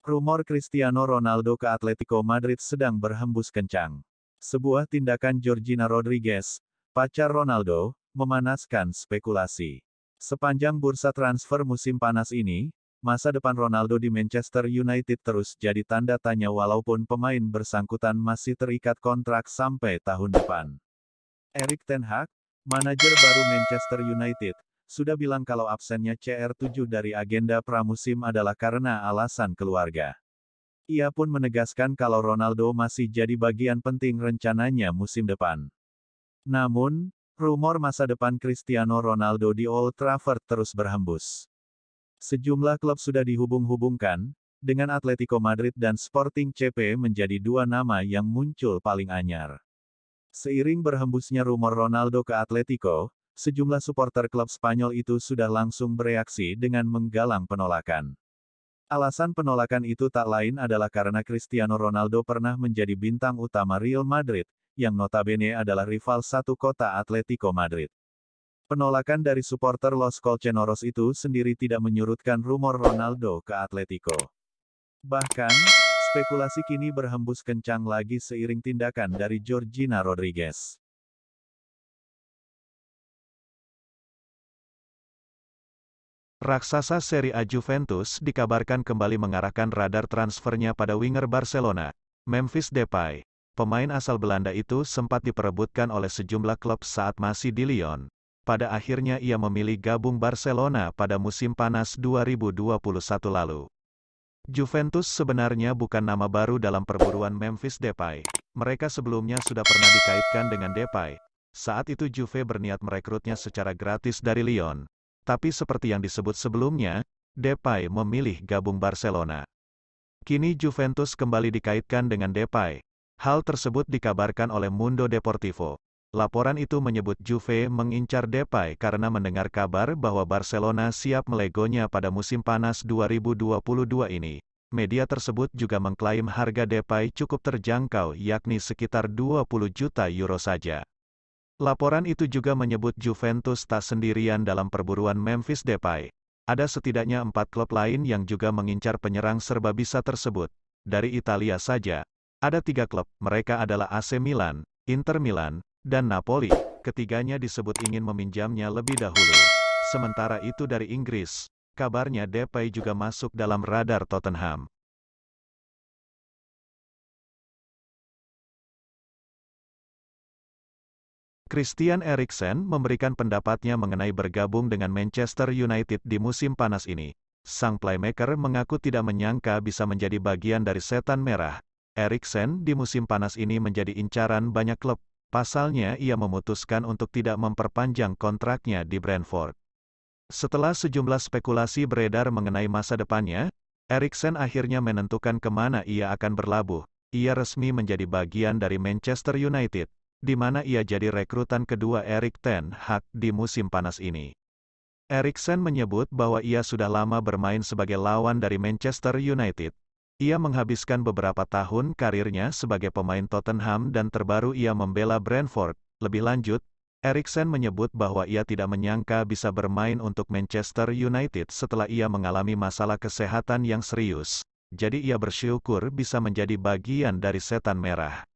Rumor Cristiano Ronaldo ke Atletico Madrid sedang berhembus kencang. Sebuah tindakan Georgina Rodriguez, pacar Ronaldo, memanaskan spekulasi. Sepanjang bursa transfer musim panas ini, masa depan Ronaldo di Manchester United terus jadi tanda tanya walaupun pemain bersangkutan masih terikat kontrak sampai tahun depan. Erik Ten Hag, manajer baru Manchester United, sudah bilang kalau absennya CR7 dari agenda pramusim adalah karena alasan keluarga. Ia pun menegaskan kalau Ronaldo masih jadi bagian penting rencananya musim depan. Namun, rumor masa depan Cristiano Ronaldo di Old Trafford terus berhembus. Sejumlah klub sudah dihubung-hubungkan, dengan Atletico Madrid dan Sporting CP menjadi dua nama yang muncul paling anyar. Seiring berhembusnya rumor Ronaldo ke Atletico, sejumlah supporter klub Spanyol itu sudah langsung bereaksi dengan menggalang penolakan. Alasan penolakan itu tak lain adalah karena Cristiano Ronaldo pernah menjadi bintang utama Real Madrid, yang notabene adalah rival satu kota Atletico Madrid. Penolakan dari supporter Los Colchoneros itu sendiri tidak menyurutkan rumor Ronaldo ke Atletico. Bahkan, Spekulasi kini berhembus kencang lagi seiring tindakan dari Georgina Rodriguez. Raksasa Serie A Juventus dikabarkan kembali mengarahkan radar transfernya pada winger Barcelona, Memphis Depay. Pemain asal Belanda itu sempat diperebutkan oleh sejumlah klub saat masih di Lyon. Pada akhirnya ia memilih gabung Barcelona pada musim panas 2021 lalu. Juventus sebenarnya bukan nama baru dalam perburuan Memphis Depay. Mereka sebelumnya sudah pernah dikaitkan dengan Depay. Saat itu Juve berniat merekrutnya secara gratis dari Lyon. Tapi seperti yang disebut sebelumnya, Depay memilih gabung Barcelona. Kini Juventus kembali dikaitkan dengan Depay. Hal tersebut dikabarkan oleh Mundo Deportivo. Laporan itu menyebut Juve mengincar Depay karena mendengar kabar bahwa Barcelona siap melegonya pada musim panas 2022 ini. Media tersebut juga mengklaim harga Depay cukup terjangkau yakni sekitar 20 juta euro saja. Laporan itu juga menyebut Juventus tak sendirian dalam perburuan Memphis Depay. Ada setidaknya empat klub lain yang juga mengincar penyerang serba bisa tersebut. Dari Italia saja, ada tiga klub, mereka adalah AC Milan, Inter Milan, dan Napoli, ketiganya disebut ingin meminjamnya lebih dahulu. Sementara itu dari Inggris, kabarnya Depay juga masuk dalam radar Tottenham. Christian Eriksen memberikan pendapatnya mengenai bergabung dengan Manchester United di musim panas ini. Sang playmaker mengaku tidak menyangka bisa menjadi bagian dari setan merah. Eriksen di musim panas ini menjadi incaran banyak klub, Pasalnya ia memutuskan untuk tidak memperpanjang kontraknya di Brentford. Setelah sejumlah spekulasi beredar mengenai masa depannya, Eriksen akhirnya menentukan ke mana ia akan berlabuh. Ia resmi menjadi bagian dari Manchester United, di mana ia jadi rekrutan kedua Erik Ten Hag di musim panas ini. Eriksen menyebut bahwa ia sudah lama bermain sebagai lawan dari Manchester United, ia menghabiskan beberapa tahun karirnya sebagai pemain Tottenham dan terbaru ia membela Brentford. Lebih lanjut, Eriksen menyebut bahwa ia tidak menyangka bisa bermain untuk Manchester United setelah ia mengalami masalah kesehatan yang serius. Jadi ia bersyukur bisa menjadi bagian dari setan merah.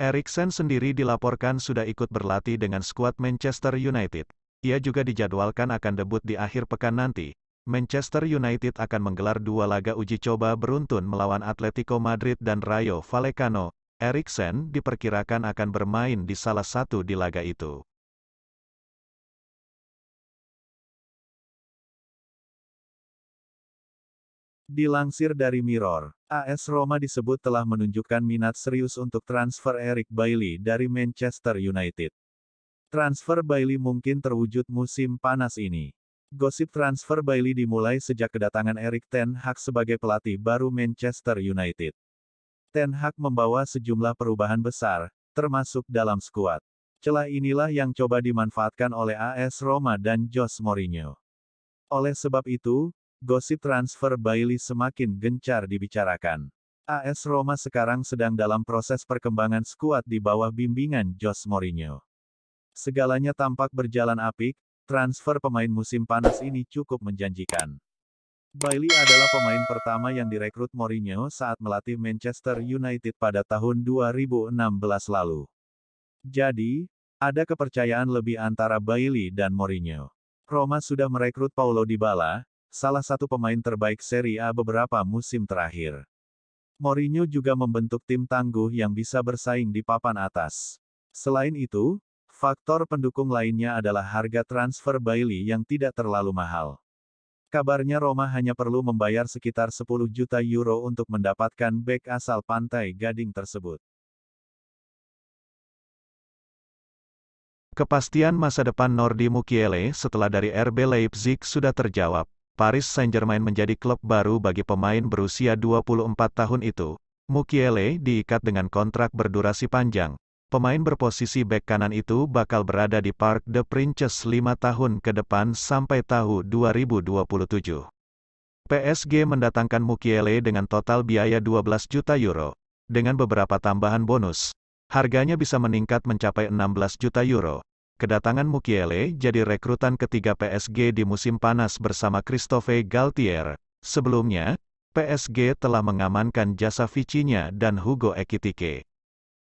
Eriksen sendiri dilaporkan sudah ikut berlatih dengan skuad Manchester United. Ia juga dijadwalkan akan debut di akhir pekan nanti. Manchester United akan menggelar dua laga uji coba beruntun melawan Atletico Madrid dan Rayo Vallecano. Eriksen diperkirakan akan bermain di salah satu di laga itu. Dilansir dari Mirror, AS Roma disebut telah menunjukkan minat serius untuk transfer Eric Bailly dari Manchester United. Transfer Bailey mungkin terwujud musim panas ini. Gosip transfer Bailey dimulai sejak kedatangan Erik Ten Hag sebagai pelatih baru Manchester United. Ten Hag membawa sejumlah perubahan besar, termasuk dalam skuad. Celah inilah yang coba dimanfaatkan oleh AS Roma dan Jose Mourinho. Oleh sebab itu, gosip transfer Bailey semakin gencar dibicarakan. AS Roma sekarang sedang dalam proses perkembangan skuad di bawah bimbingan Jose Mourinho. Segalanya tampak berjalan apik, Transfer pemain musim panas ini cukup menjanjikan. Bailey adalah pemain pertama yang direkrut Mourinho saat melatih Manchester United pada tahun 2016 lalu. Jadi, ada kepercayaan lebih antara Bailey dan Mourinho. Roma sudah merekrut Paulo Dybala, salah satu pemain terbaik Serie A beberapa musim terakhir. Mourinho juga membentuk tim tangguh yang bisa bersaing di papan atas. Selain itu, faktor pendukung lainnya adalah harga transfer Bailey yang tidak terlalu mahal. Kabarnya Roma hanya perlu membayar sekitar 10 juta euro untuk mendapatkan bek asal Pantai Gading tersebut. Kepastian masa depan Nordi Mukiele setelah dari RB Leipzig sudah terjawab. Paris Saint-Germain menjadi klub baru bagi pemain berusia 24 tahun itu. Mukiele diikat dengan kontrak berdurasi panjang, Pemain berposisi bek kanan itu bakal berada di Park the Princes 5 tahun ke depan sampai tahun 2027. PSG mendatangkan Mukiele dengan total biaya 12 juta euro. Dengan beberapa tambahan bonus, harganya bisa meningkat mencapai 16 juta euro. Kedatangan Mukiele jadi rekrutan ketiga PSG di musim panas bersama Christophe Galtier. Sebelumnya, PSG telah mengamankan jasa Vicinya dan Hugo Ekitike.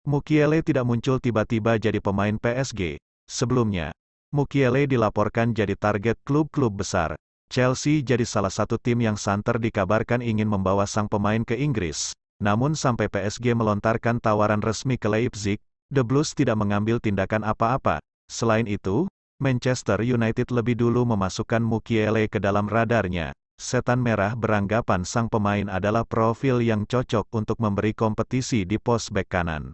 Mukiele tidak muncul tiba-tiba jadi pemain PSG. Sebelumnya, Mukiele dilaporkan jadi target klub-klub besar. Chelsea jadi salah satu tim yang santer dikabarkan ingin membawa sang pemain ke Inggris. Namun sampai PSG melontarkan tawaran resmi ke Leipzig, The Blues tidak mengambil tindakan apa-apa. Selain itu, Manchester United lebih dulu memasukkan Mukiele ke dalam radarnya. Setan Merah beranggapan sang pemain adalah profil yang cocok untuk memberi kompetisi di pos bek kanan.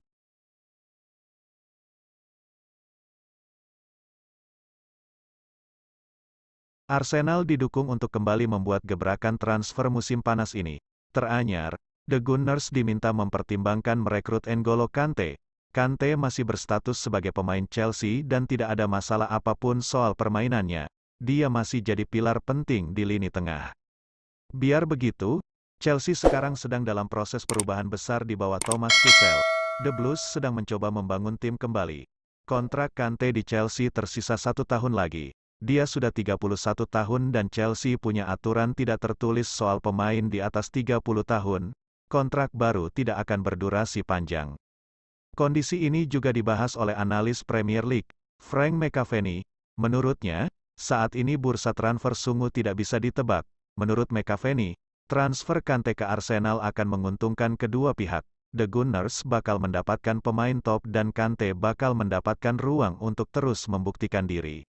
Arsenal didukung untuk kembali membuat gebrakan transfer musim panas ini. Teranyar, The Gunners diminta mempertimbangkan merekrut N'Golo Kante. Kante masih berstatus sebagai pemain Chelsea dan tidak ada masalah apa pun soal permainannya. Dia masih jadi pilar penting di lini tengah. Biar begitu, Chelsea sekarang sedang dalam proses perubahan besar di bawah Thomas Tuchel. The Blues sedang mencoba membangun tim kembali. Kontrak Kante di Chelsea tersisa satu tahun lagi. Dia sudah 31 tahun dan Chelsea punya aturan tidak tertulis soal pemain di atas 30 tahun. Kontrak baru tidak akan berdurasi panjang. Kondisi ini juga dibahas oleh analis Premier League, Frank McAvenny. Menurutnya, saat ini bursa transfer sungguh tidak bisa ditebak. Menurut McAvenny, transfer Kante ke Arsenal akan menguntungkan kedua pihak. The Gunners bakal mendapatkan pemain top dan Kante bakal mendapatkan ruang untuk terus membuktikan diri.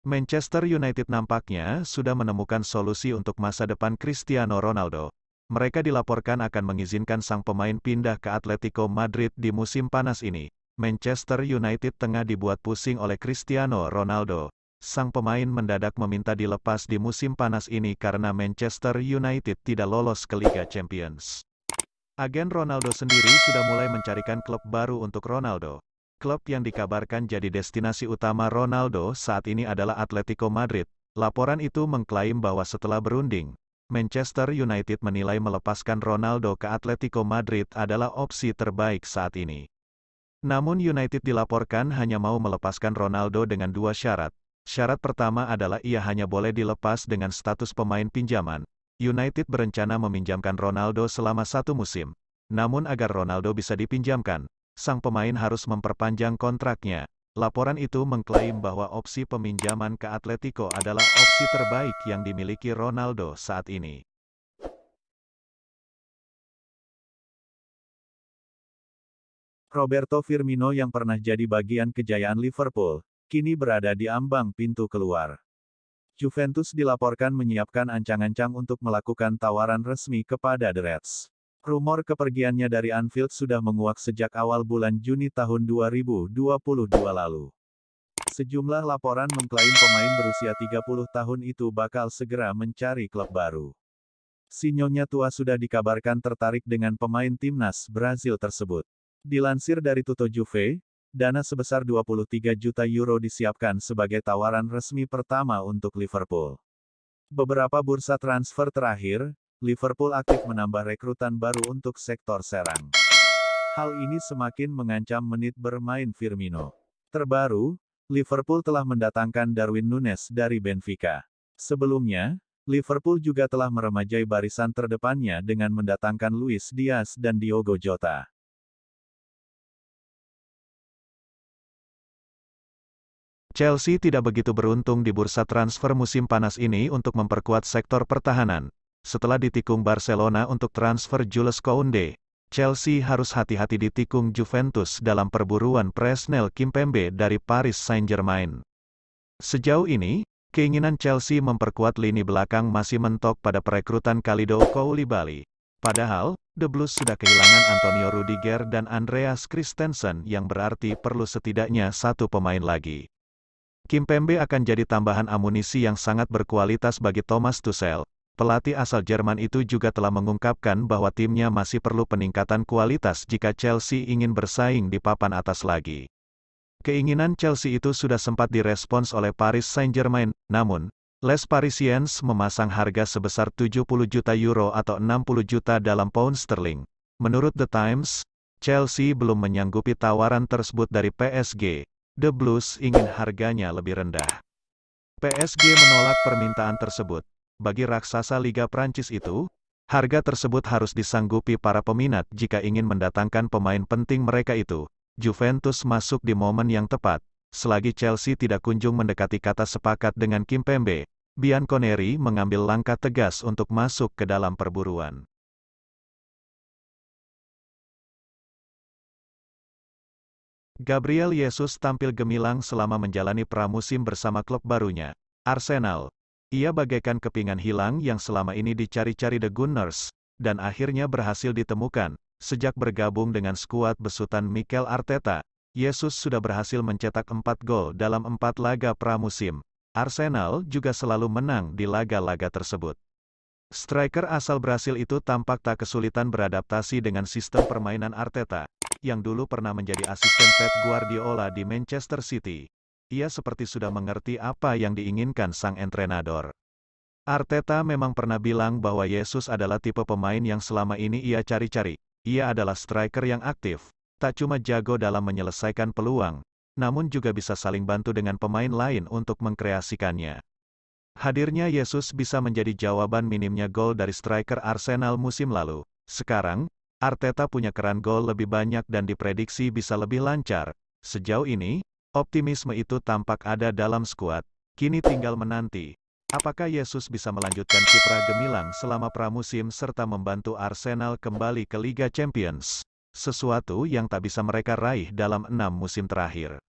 Manchester United nampaknya sudah menemukan solusi untuk masa depan Cristiano Ronaldo. Mereka dilaporkan akan mengizinkan sang pemain pindah ke Atletico Madrid di musim panas ini. Manchester United tengah dibuat pusing oleh Cristiano Ronaldo. Sang pemain mendadak meminta dilepas di musim panas ini karena Manchester United tidak lolos ke Liga Champions. Agen Ronaldo sendiri sudah mulai mencarikan klub baru untuk Ronaldo. Klub yang dikabarkan jadi destinasi utama Ronaldo saat ini adalah Atletico Madrid. Laporan itu mengklaim bahwa setelah berunding, Manchester United menilai melepaskan Ronaldo ke Atletico Madrid adalah opsi terbaik saat ini. Namun United dilaporkan hanya mau melepaskan Ronaldo dengan dua syarat. Syarat pertama adalah ia hanya boleh dilepas dengan status pemain pinjaman. United berencana meminjamkan Ronaldo selama satu musim. Namun agar Ronaldo bisa dipinjamkan, sang pemain harus memperpanjang kontraknya. Laporan itu mengklaim bahwa opsi peminjaman ke Atletico adalah opsi terbaik yang dimiliki Ronaldo saat ini. Roberto Firmino yang pernah jadi bagian kejayaan Liverpool, kini berada di ambang pintu keluar. Juventus dilaporkan menyiapkan ancang-ancang untuk melakukan tawaran resmi kepada The Reds. Rumor kepergiannya dari Anfield sudah menguak sejak awal bulan Juni tahun 2022 lalu. Sejumlah laporan mengklaim pemain berusia 30 tahun itu bakal segera mencari klub baru. Sinyonya tua sudah dikabarkan tertarik dengan pemain timnas Brazil tersebut. Dilansir dari Tuto Juve, dana sebesar 23 juta euro disiapkan sebagai tawaran resmi pertama untuk Liverpool. Beberapa bursa transfer terakhir, Liverpool aktif menambah rekrutan baru untuk sektor serang. Hal ini semakin mengancam menit bermain Firmino. Terbaru, Liverpool telah mendatangkan Darwin Nunes dari Benfica. Sebelumnya, Liverpool juga telah meremajai barisan terdepannya dengan mendatangkan Luis Diaz dan Diogo Jota. Chelsea tidak begitu beruntung di bursa transfer musim panas ini untuk memperkuat sektor pertahanan. Setelah ditikung Barcelona untuk transfer Jules Kounde, Chelsea harus hati-hati ditikung Juventus dalam perburuan Presnel Kimpembe dari Paris Saint-Germain. Sejauh ini, keinginan Chelsea memperkuat lini belakang masih mentok pada perekrutan Kalido Koulibaly. Padahal, The Blues sudah kehilangan Antonio Rudiger dan Andreas Christensen yang berarti perlu setidaknya satu pemain lagi. Kim Pembe akan jadi tambahan amunisi yang sangat berkualitas bagi Thomas Tuchel. Pelatih asal Jerman itu juga telah mengungkapkan bahwa timnya masih perlu peningkatan kualitas jika Chelsea ingin bersaing di papan atas lagi. Keinginan Chelsea itu sudah sempat direspons oleh Paris Saint-Germain, namun, Les Parisiens memasang harga sebesar 70 juta euro atau 60 juta dalam pound sterling. Menurut The Times, Chelsea belum menyanggupi tawaran tersebut dari PSG, The Blues ingin harganya lebih rendah. PSG menolak permintaan tersebut. Bagi raksasa Liga Prancis itu, harga tersebut harus disanggupi para peminat jika ingin mendatangkan pemain penting mereka itu. Juventus masuk di momen yang tepat. Selagi Chelsea tidak kunjung mendekati kata sepakat dengan Kim Pembe, Bianconeri mengambil langkah tegas untuk masuk ke dalam perburuan. Gabriel Jesus tampil gemilang selama menjalani pramusim bersama klub barunya, Arsenal. Ia bagaikan kepingan hilang yang selama ini dicari-cari The Gunners, dan akhirnya berhasil ditemukan. Sejak bergabung dengan skuad besutan Mikel Arteta, Jesus sudah berhasil mencetak 4 gol dalam 4 laga pramusim. Arsenal juga selalu menang di laga-laga tersebut. Striker asal Brasil itu tampak tak kesulitan beradaptasi dengan sistem permainan Arteta, yang dulu pernah menjadi asisten Pep Guardiola di Manchester City. Ia seperti sudah mengerti apa yang diinginkan sang entrenador. Arteta memang pernah bilang bahwa Yesus adalah tipe pemain yang selama ini ia cari-cari. Ia adalah striker yang aktif, tak cuma jago dalam menyelesaikan peluang, namun juga bisa saling bantu dengan pemain lain untuk mengkreasikannya. Hadirnya Yesus bisa menjadi jawaban minimnya gol dari striker Arsenal musim lalu. Sekarang, Arteta punya keran gol lebih banyak dan diprediksi bisa lebih lancar. Sejauh ini, optimisme itu tampak ada dalam skuad. Kini tinggal menanti. Apakah Yesus bisa melanjutkan kiprah gemilang selama pramusim serta membantu Arsenal kembali ke Liga Champions? Sesuatu yang tak bisa mereka raih dalam enam musim terakhir.